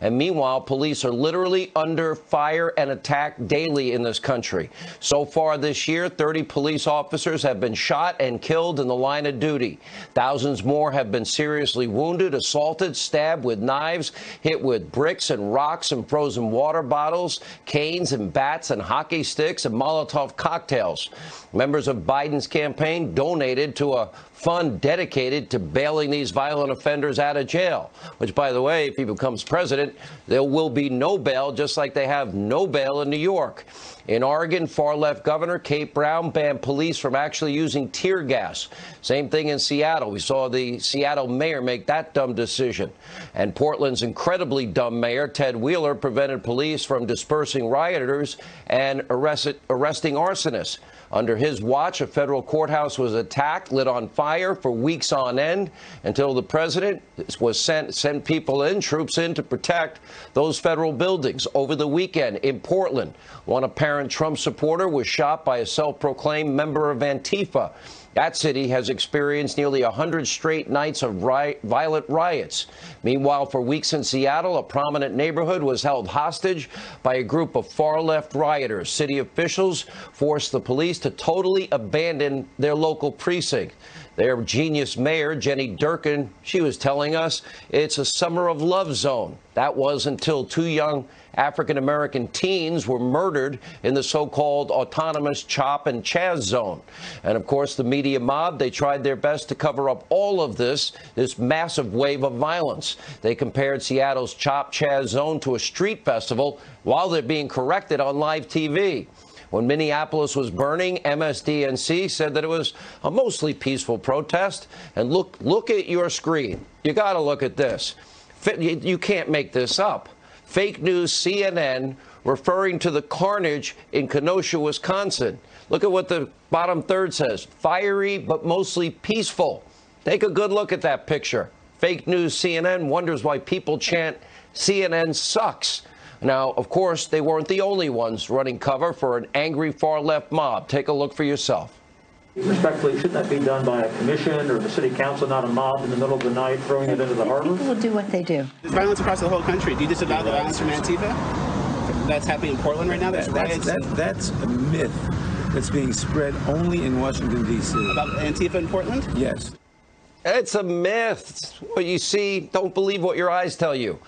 And meanwhile, police are literally under fire and attack daily in this country. So far this year, 30 police officers have been shot and killed in the line of duty. Thousands more have been seriously wounded, assaulted, stabbed with knives, hit with bricks and rocks and frozen water bottles, canes and bats and hockey sticks and Molotov cocktails. Members of Biden's campaign donated to a fund dedicated to bailing these violent offenders out of jail, which, by the way, if he becomes president, there will be no bail, just like they have no bail in New York. In Oregon, far left Governor Kate Brown banned police from actually using tear gas. Same thing in Seattle. We saw the Seattle mayor make that dumb decision. And Portland's incredibly dumb mayor, Ted Wheeler, prevented police from dispersing rioters and arresting arsonists. Under his watch, a federal courthouse was attacked, lit on fire for weeks on end until the president was sent sent people in, troops in to protect those federal buildings. Over the weekend in Portland, one apparent Trump supporter was shot by a self-proclaimed member of Antifa. That city has experienced nearly 100 straight nights of violent riots. Meanwhile, for weeks in Seattle, a prominent neighborhood was held hostage by a group of far left rioters. City officials forced the police to totally abandon their local precinct. Their genius mayor, Jenny Durkan, she was telling us it's a summer of love zone. That was until two young African American teens were murdered in the so called autonomous chop and chaz zone. And of course, the media mob, they tried their best to cover up all of this, this massive wave of violence. They compared Seattle's chop chaz zone to a street festival while they're being corrected on live TV. When Minneapolis was burning, MSDNC said that it was a mostly peaceful protest. And look, look at your screen. You got to look at this. You can't make this up. Fake news CNN referring to the carnage in Kenosha, Wisconsin. Look at what the bottom third says fiery but mostly peaceful. Take a good look at that picture. Fake news CNN wonders why people chant CNN sucks. Now, of course, they weren't the only ones running cover for an angry far left mob. Take a look for yourself. Respectfully, shouldn't that be done by a commission or the city council, not a mob in the middle of the night throwing it into the harbor? People will do what they do. There's violence across the whole country. Do you disavow the violence from Antifa? That's happening in Portland right now. There's That- riots That's, that, that's a myth that's being spread only in Washington, D.C. about Antifa in Portland. Yes. It's a myth. What you see, don't believe what your eyes tell you.